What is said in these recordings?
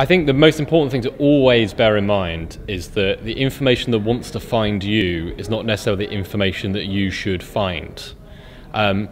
I think the most important thing to always bear in mind is that the information that wants to find you is not necessarily the information that you should find. Um,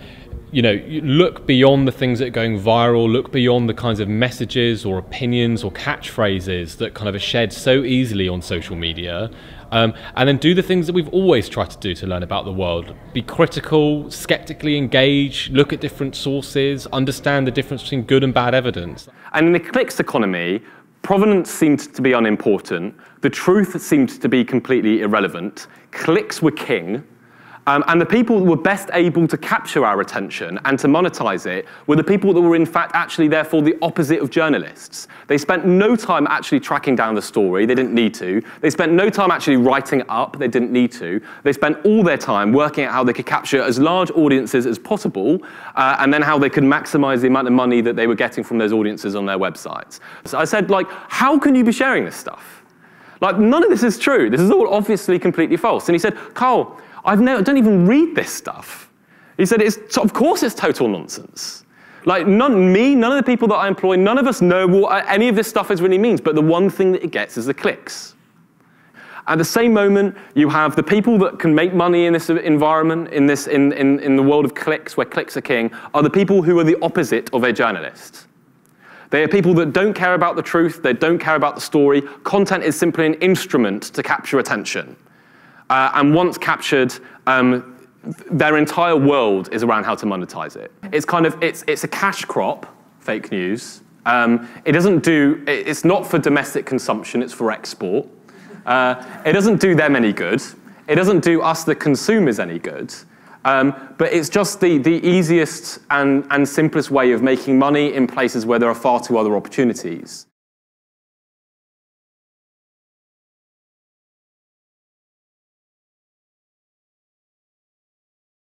you know, look beyond the things that are going viral, look beyond the kinds of messages or opinions or catchphrases that kind of are shared so easily on social media. Um, and then do the things that we've always tried to do to learn about the world. Be critical, skeptically engage, look at different sources, understand the difference between good and bad evidence. And in the clicks economy, provenance seemed to be unimportant, the truth seemed to be completely irrelevant, clicks were king, um, and the people that were best able to capture our attention and to monetize it were the people that were, in fact, actually therefore the opposite of journalists. They spent no time actually tracking down the story, they didn't need to. They spent no time actually writing it up, they didn't need to. They spent all their time working out how they could capture as large audiences as possible uh, and then how they could maximize the amount of money that they were getting from those audiences on their websites. So I said, like, how can you be sharing this stuff? Like, none of this is true. This is all obviously completely false. And he said, Carl, I've never, don't even read this stuff. He said, it's, of course it's total nonsense. Like, none, me, none of the people that I employ, none of us know what uh, any of this stuff is really means, but the one thing that it gets is the clicks. At the same moment, you have the people that can make money in this environment, in, this, in, in, in the world of clicks, where clicks are king, are the people who are the opposite of a journalist. They are people that don't care about the truth, they don't care about the story. Content is simply an instrument to capture attention. Uh, and once captured, um, their entire world is around how to monetize it. It's kind of, it's, it's a cash crop, fake news. Um, it doesn't do, it's not for domestic consumption, it's for export. Uh, it doesn't do them any good. It doesn't do us, the consumers, any good. Um, but it's just the, the easiest and, and simplest way of making money in places where there are far too other opportunities.